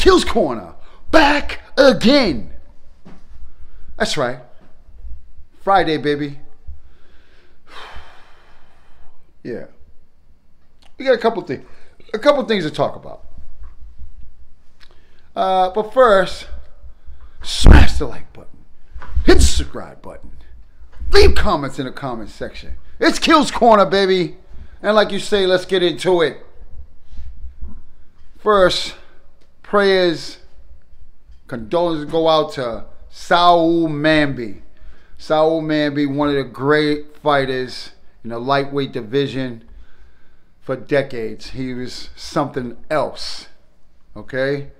Kils Korner, back again. That's right. Friday, baby. Yeah. We got a couple things, a couple things to talk about. Uh, but first, smash the like button, hit the subscribe button, leave comments in the comment section. It's Kils Korner, baby. And like you say, let's get into it. First, prayers, condolences go out to Saoul Mamby. Saoul Mamby, one of the great fighters in the lightweight division for decades. He was something else. Okay?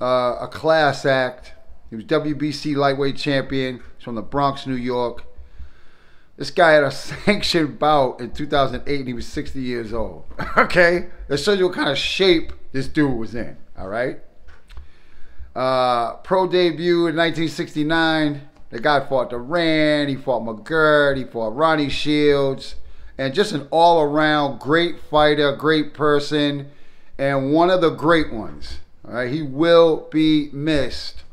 Uh, a class act. He was WBC lightweight champion. He's from the Bronx, New York. This guy had a sanctioned bout in 2008 and he was 60 years old. okay? That shows you what kind of shape this dude was in. All right? Uh, pro debut in 1969. The guy fought Duran, he fought McGirt, he fought Ronnie Shields, and just an all around great fighter, great person, and one of the great ones. All right? He will be missed.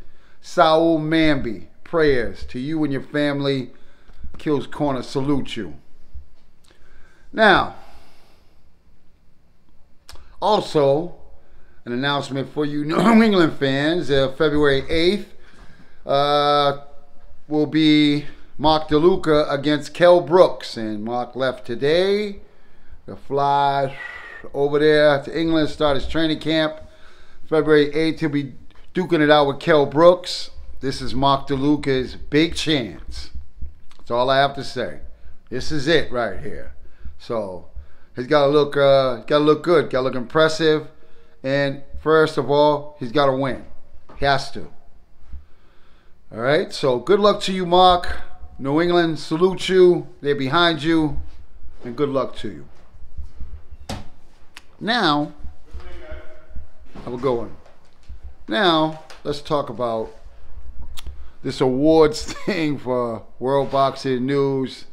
Saoul Mamby, prayers to you and your family. Kils Korner salute you. Now, also, an announcement for you New England fans uh, February 8th uh, will be Mark DeLuca against Kell Brooks. And Mark left today to fly over there to England, start his training camp. February 8th, he'll be duking it out with Kell Brooks. This is Mark DeLuca's big chance. That's all I have to say. This is it right here. So he's got to look, uh, got to look good, got to look impressive, and first of all, he's got to win. He has to. All right. So good luck to you, Mark. New England salute you. They're behind you, and good luck to you. Now, have a good one. Now let's talk about this awards thing for World Boxing News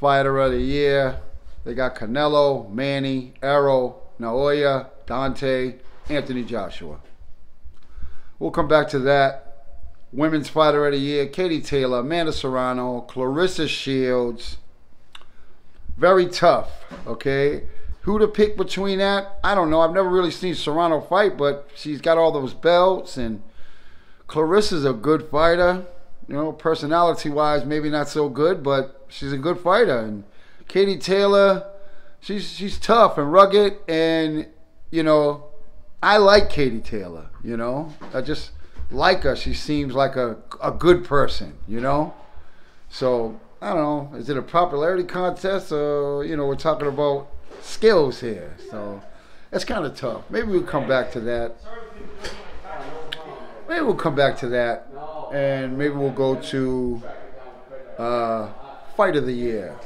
Fighter of the Year. They got Canelo, Manny, Errol, Naoya, Dante, Anthony Joshua. We'll come back to that. Women's Fighter of the Year, Katie Taylor, Amanda Serrano, Claressa Shields. Very tough, okay? Who to pick between that? I don't know. I've never really seen Serrano fight, but she's got all those belts and Claressa's a good fighter. You know, personality wise, maybe not so good, but she's a good fighter. And Katie Taylor, she's she's tough and rugged, and you know, I like Katie Taylor. You know, I just like her. She seems like a a good person. You know, so I don't know. Is it a popularity contest, or you know, we're talking about skills here? So it's kind of tough. Maybe we'll come back to that maybe we'll come back to that, and maybe we'll go to uh, fight of the year.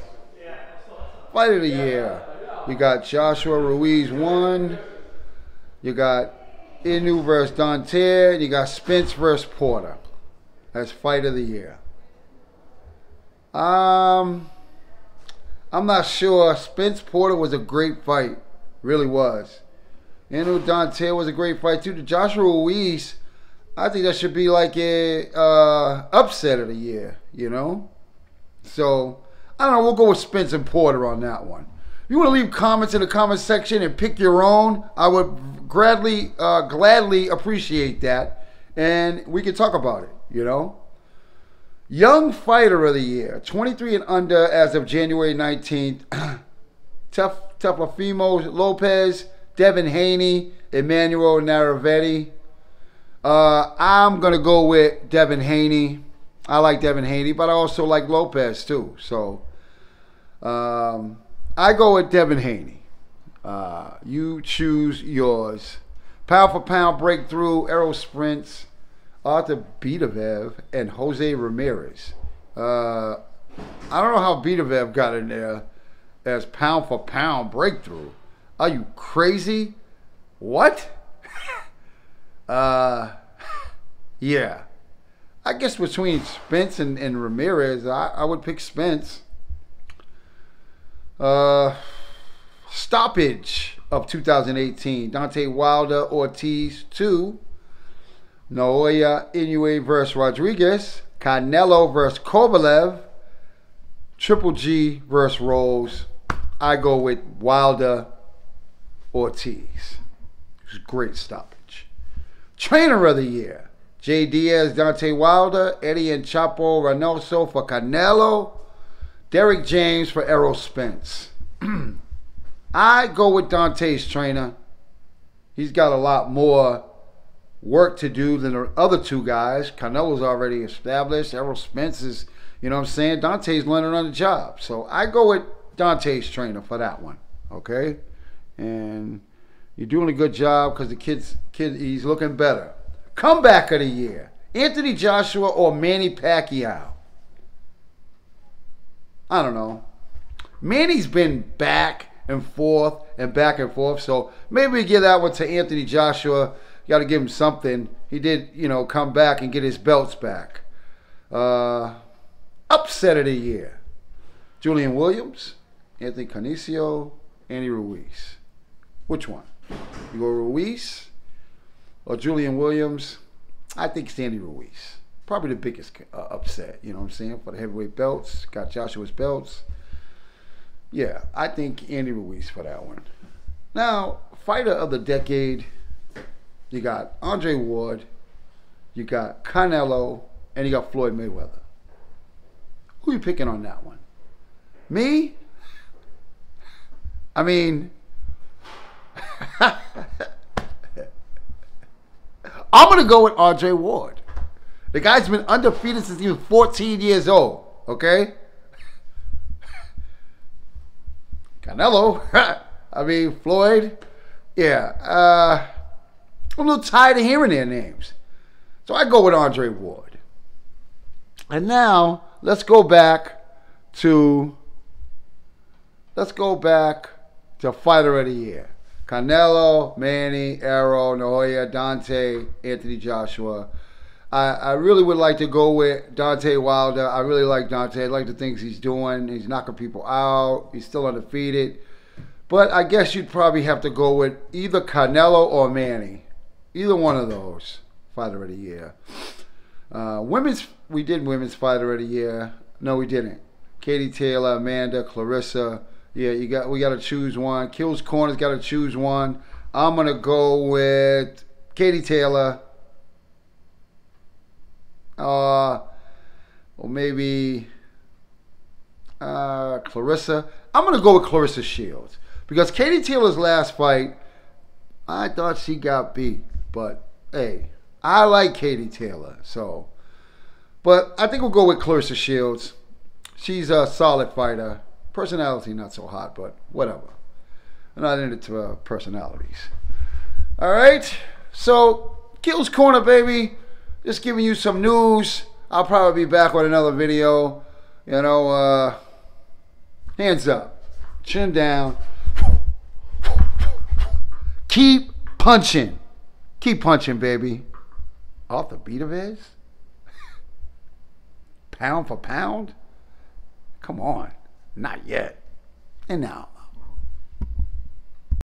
Fight of the year. You got Joshua Ruiz one. You got Inu versus Dante. And you got Spence versus Porter. That's fight of the year. Um, I'm not sure. Spence Porter was a great fight, really was. Inu Dante was a great fight too. The Joshua Ruiz I think that should be like a uh, upset of the year, you know. So I don't know. We'll go with Spence and Porter on that one. You want to leave comments in the comment section and pick your own, I would gladly, uh, gladly appreciate that, and we can talk about it. You know. Young Fighter of the Year, 23 and under as of January 19th. Tough Teofimo Lopez, Devin Haney, Emmanuel Navarrete. Uh, I'm gonna go with Devin Haney. I like Devin Haney, but I also like Lopez too. So um, I go with Devin Haney. Uh, you choose yours. Pound for pound breakthrough, Errol Spence, Arthur Beterbiev, and Jose Ramirez. Uh, I don't know how Beterbiev got in there as pound for pound breakthrough. Are you crazy? What? Uh, yeah. I guess between Spence and, and Ramirez, I, I would pick Spence. Uh, stoppage. of 2018. Dante Wilder Ortiz 2. Naoya Inoue versus Rodriguez. Canelo versus Kovalev. Triple G versus Rose. I go with Wilder Ortiz. Great stoppage. Trainer of the year. Jay Deas, Deontay Wilder, Eddie and Chapo Reynoso for Canelo, Derrick James for Errol Spence. I go with Dante's trainer. He's got a lot more work to do than the other two guys. Canelo's already established. Errol Spence is, you know what I'm saying? Dante's learning on the job. So I go with Dante's trainer for that one. Okay? And you're doing a good job because the kid's kid he's looking better. Comeback of the year. Anthony Joshua or Manny Pacquiao? I don't know. Manny's been back and forth and back and forth. So maybe we give that one to Anthony Joshua. Got to give him something. He did, you know, come back and get his belts back. Uh, upset of the year. Julian Williams, Anthony Canicio, Andy Ruiz. Which one? You go Ruiz or Julian Williams? I think it's Andy Ruiz. Probably the biggest uh, upset, you know what I'm saying, for the heavyweight belts. Got Joshua's belts. Yeah, I think Andy Ruiz for that one. Now, fighter of the decade, you got Andre Ward, you got Canelo, and you got Floyd Mayweather. Who are you picking on that one? Me? I mean, I'm going to go with Andre Ward. The guy's been undefeated since he was 14 years old, okay? Canelo. I mean, Floyd. Yeah. Uh, I'm a little tired of hearing their names. So I go with Andre Ward. And now let's go back to let's go back to fighter of the year. Canelo, Manny, Errol, Naoya, Dante, Anthony Joshua. I, I really would like to go with Dante Wilder. I really like Dante. I like the things he's doing. He's knocking people out. He's still undefeated. But I guess you'd probably have to go with either Canelo or Manny. Either one of those. Fighter of the year. Uh, women's, we did women's fighter of the year. No, we didn't. Katie Taylor, Amanda, Claressa. Yeah, you got. We got to choose one. Kils Korner's got to choose one. I'm gonna go with Katie Taylor uh, or maybe uh, Claressa. I'm going to go with Claressa Shields because Katie Taylor's last fight, I thought she got beat, but hey, I like Katie Taylor, so. But I think we'll go with Claressa Shields. She's a solid fighter. Personality not so hot, but whatever. I'm not into uh, personalities. All right, so Kils Korner, baby just giving you some news. I'll probably be back with another video. You know, uh, hands up, chin down. Keep punching. Keep punching, baby. Off the beat of his? pound for pound? Come on. Not yet. And now,